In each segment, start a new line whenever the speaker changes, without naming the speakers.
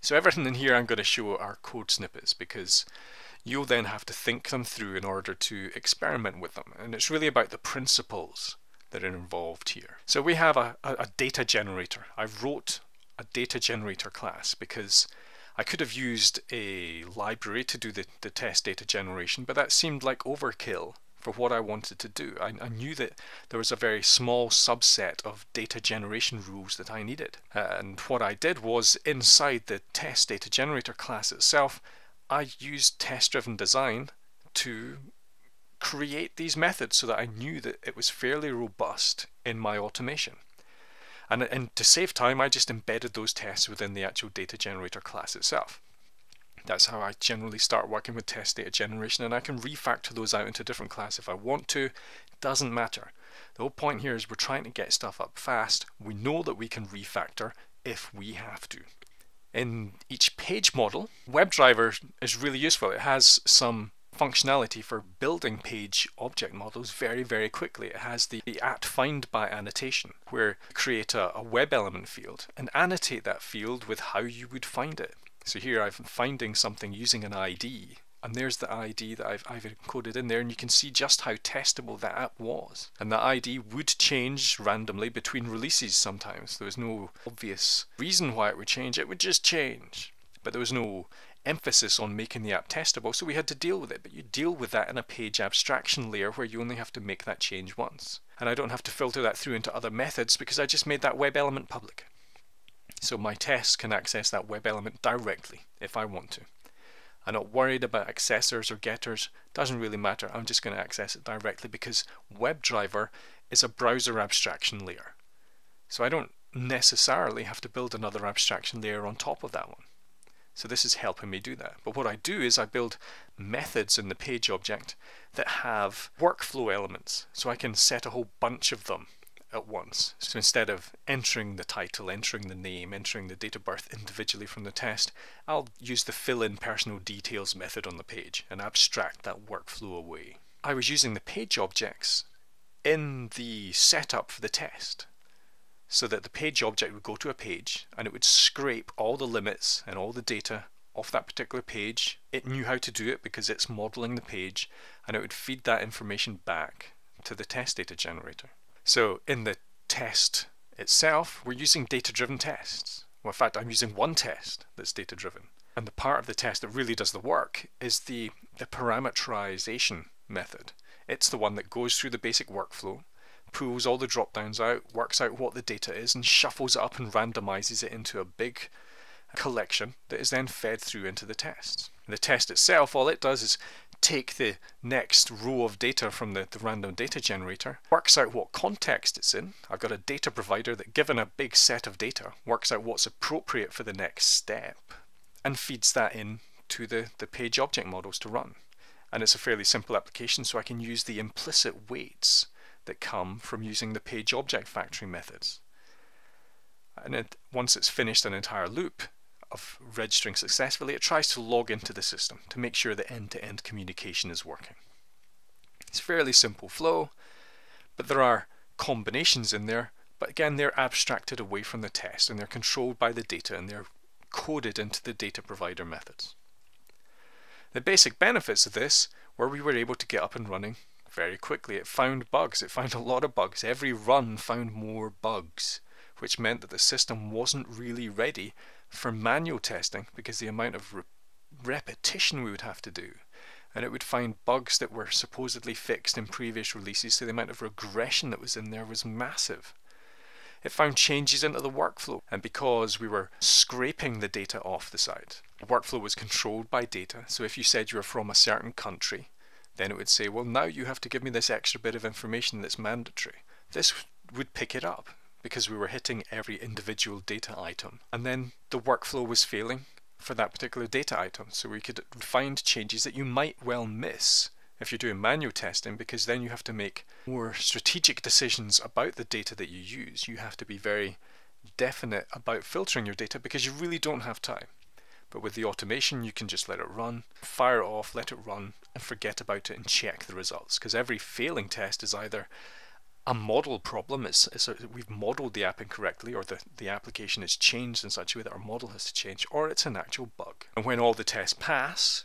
So everything in here I'm going to show are code snippets because you'll then have to think them through in order to experiment with them. And it's really about the principles that are involved here. So we have a, a, a data generator. I wrote a data generator class because I could have used a library to do the, the test data generation, but that seemed like overkill for what I wanted to do. I, I, knew that there was a very small subset of data generation rules that I needed. Uh, and what I did was inside the test data generator class itself, I used test driven design to create these methods so that I knew that it was fairly robust in my automation. And, and to save time, I just embedded those tests within the actual data generator class itself. That's how I generally start working with test data generation and I can refactor those out into different class if I want to. Doesn't matter. The whole point here is we're trying to get stuff up fast. We know that we can refactor if we have to. In each page model, WebDriver is really useful. It has some functionality for building page object models very, very quickly. It has the, the at find by annotation, where you create a, a web element field and annotate that field with how you would find it. So here I'm finding something using an ID, and there's the ID that I've, I've encoded in there, and you can see just how testable that app was. And that ID would change randomly between releases sometimes. There was no obvious reason why it would change, it would just change. But there was no emphasis on making the app testable, so we had to deal with it. But you deal with that in a page abstraction layer where you only have to make that change once. And I don't have to filter that through into other methods because I just made that web element public. So my tests can access that web element directly if I want to. I'm not worried about accessors or getters, doesn't really matter, I'm just going to access it directly because WebDriver is a browser abstraction layer. So I don't necessarily have to build another abstraction layer on top of that one. So this is helping me do that. But what I do is I build methods in the page object that have workflow elements. So I can set a whole bunch of them at once. So instead of entering the title, entering the name, entering the date of birth individually from the test, I'll use the fill in personal details method on the page and abstract that workflow away. I was using the page objects in the setup for the test so that the page object would go to a page and it would scrape all the limits and all the data off that particular page. It knew how to do it because it's modeling the page and it would feed that information back to the test data generator. So in the test itself, we're using data-driven tests. Well, in fact, I'm using one test that's data-driven. And the part of the test that really does the work is the, the parameterization method. It's the one that goes through the basic workflow, pulls all the drop downs out, works out what the data is, and shuffles it up and randomizes it into a big collection that is then fed through into the test. The test itself, all it does is take the next row of data from the, the random data generator, works out what context it's in. I've got a data provider that, given a big set of data, works out what's appropriate for the next step and feeds that in to the, the page object models to run. And it's a fairly simple application, so I can use the implicit waits that come from using the page object factory methods. And it, once it's finished an entire loop, of registering successfully, it tries to log into the system to make sure that end-to-end -end communication is working. It's a fairly simple flow, but there are combinations in there, but again they're abstracted away from the test and they're controlled by the data and they're coded into the data provider methods. The basic benefits of this were we were able to get up and running very quickly. It found bugs, it found a lot of bugs. Every run found more bugs, which meant that the system wasn't really ready for manual testing because the amount of re repetition we would have to do and it would find bugs that were supposedly fixed in previous releases so the amount of regression that was in there was massive. It found changes into the workflow and because we were scraping the data off the site, the workflow was controlled by data so if you said you were from a certain country then it would say well now you have to give me this extra bit of information that's mandatory. This would pick it up because we were hitting every individual data item. And then the workflow was failing for that particular data item. So we could find changes that you might well miss if you're doing manual testing because then you have to make more strategic decisions about the data that you use. You have to be very definite about filtering your data because you really don't have time. But with the automation, you can just let it run, fire it off, let it run, and forget about it and check the results. Because every failing test is either a model problem. It's, it's a, we've modeled the app incorrectly, or the, the application has changed in such a way that our model has to change, or it's an actual bug. And when all the tests pass,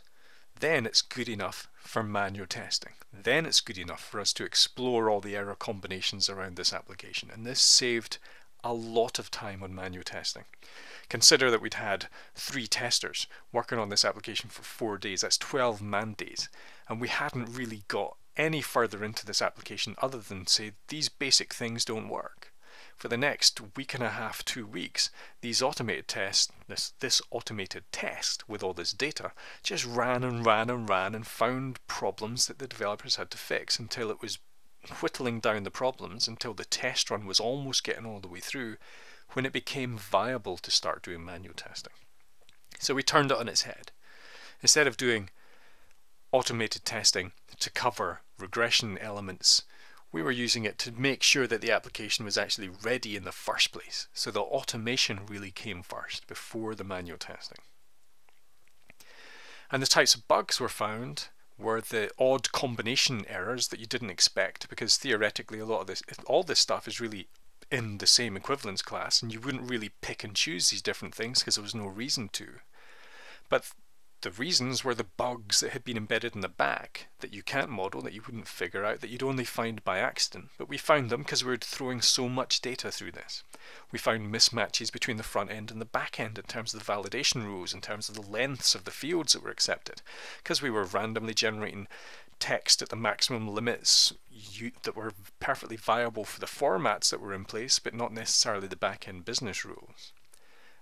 then it's good enough for manual testing. Then it's good enough for us to explore all the error combinations around this application. And this saved a lot of time on manual testing. Consider that we'd had three testers working on this application for four days. That's 12 man days. And we hadn't really got any further into this application other than say these basic things don't work. For the next week and a half, two weeks, these automated tests, this, this automated test with all this data, just ran and ran and ran and found problems that the developers had to fix until it was whittling down the problems until the test run was almost getting all the way through when it became viable to start doing manual testing. So we turned it on its head. Instead of doing automated testing to cover regression elements, we were using it to make sure that the application was actually ready in the first place. So the automation really came first before the manual testing. And the types of bugs were found were the odd combination errors that you didn't expect because theoretically a lot of this all this stuff is really in the same equivalence class and you wouldn't really pick and choose these different things because there was no reason to but the reasons were the bugs that had been embedded in the back that you can't model, that you wouldn't figure out, that you'd only find by accident. But we found them because we were throwing so much data through this. We found mismatches between the front end and the back end in terms of the validation rules, in terms of the lengths of the fields that were accepted, because we were randomly generating text at the maximum limits you, that were perfectly viable for the formats that were in place, but not necessarily the back end business rules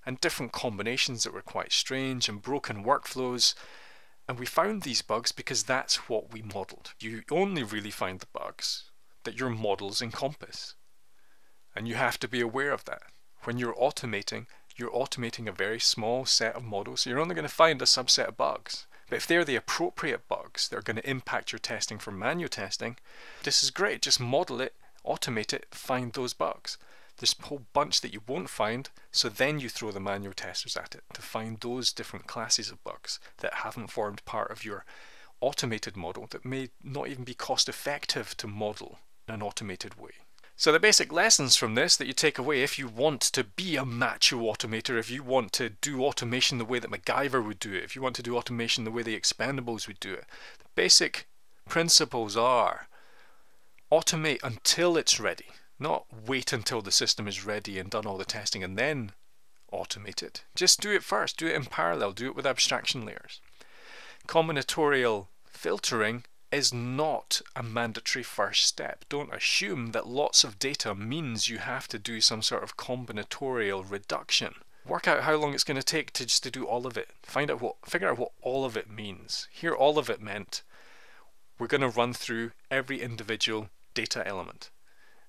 and different combinations that were quite strange and broken workflows. And we found these bugs because that's what we modeled. You only really find the bugs that your models encompass. And you have to be aware of that. When you're automating, you're automating a very small set of models, so you're only going to find a subset of bugs. But if they're the appropriate bugs that are going to impact your testing for manual testing, this is great. Just model it, automate it, find those bugs. There's a whole bunch that you won't find, so then you throw the manual testers at it to find those different classes of bugs that haven't formed part of your automated model that may not even be cost effective to model in an automated way. So the basic lessons from this that you take away if you want to be a macho automator, if you want to do automation the way that MacGyver would do it, if you want to do automation the way the expendables would do it, the basic principles are automate until it's ready. Not wait until the system is ready and done all the testing and then automate it. Just do it first, do it in parallel, do it with abstraction layers. Combinatorial filtering is not a mandatory first step. Don't assume that lots of data means you have to do some sort of combinatorial reduction. Work out how long it's going to take to just to do all of it. Find out what figure out what all of it means. Here all of it meant we're going to run through every individual data element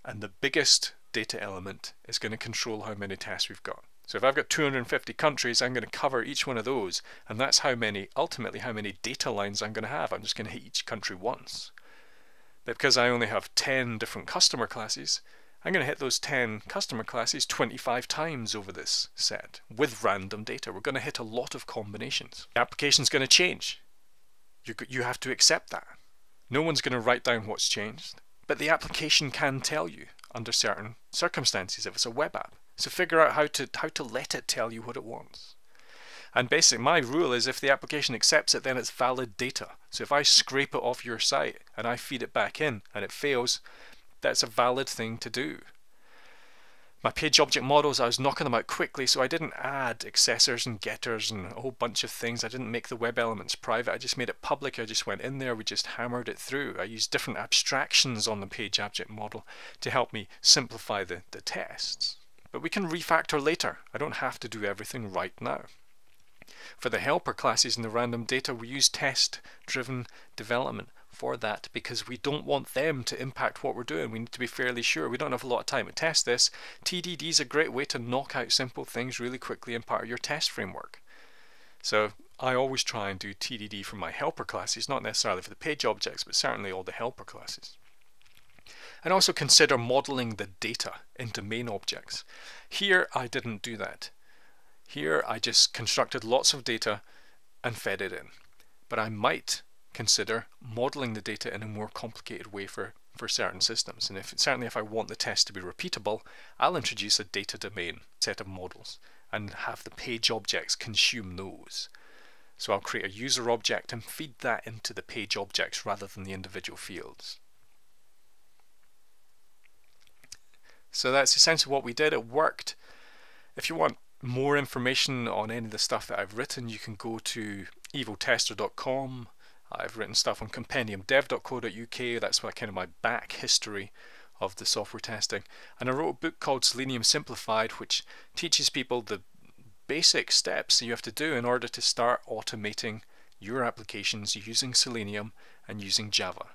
and the biggest data element is going to control how many tests we've got. So if I've got 250 countries, I'm going to cover each one of those, and that's how many, ultimately, how many data lines I'm going to have. I'm just going to hit each country once. But because I only have 10 different customer classes, I'm going to hit those 10 customer classes 25 times over this set with random data. We're going to hit a lot of combinations. The application's going to change. You, you have to accept that. No one's going to write down what's changed. But the application can tell you under certain circumstances if it's a web app. So figure out how to how to let it tell you what it wants. And basically my rule is if the application accepts it then it's valid data. So if I scrape it off your site and I feed it back in and it fails, that's a valid thing to do my page object models, I was knocking them out quickly, so I didn't add accessors and getters and a whole bunch of things. I didn't make the web elements private. I just made it public. I just went in there. We just hammered it through. I used different abstractions on the page object model to help me simplify the, the tests. But we can refactor later. I don't have to do everything right now. For the helper classes in the random data, we use test-driven development for that because we don't want them to impact what we're doing. We need to be fairly sure. We don't have a lot of time to test this. TDD is a great way to knock out simple things really quickly in part of your test framework. So I always try and do TDD for my helper classes, not necessarily for the page objects, but certainly all the helper classes. And also consider modeling the data into main objects. Here I didn't do that. Here I just constructed lots of data and fed it in. But I might consider modeling the data in a more complicated way for for certain systems. And if certainly if I want the test to be repeatable, I'll introduce a data domain set of models and have the page objects consume those. So I'll create a user object and feed that into the page objects rather than the individual fields. So that's essentially what we did. It worked. If you want more information on any of the stuff that I've written, you can go to eviltester.com. I've written stuff on compendiumdev.co.uk. That's my kind of my back history of the software testing. And I wrote a book called Selenium Simplified, which teaches people the basic steps you have to do in order to start automating your applications using Selenium and using Java.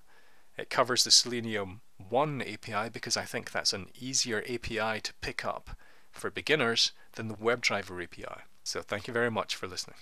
It covers the Selenium 1 API because I think that's an easier API to pick up for beginners than the WebDriver API. So thank you very much for listening.